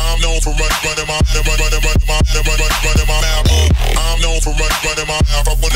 I'm known for run, running my, running, running, running my, running, running, running my mouth. I'm known for run, running my mouth.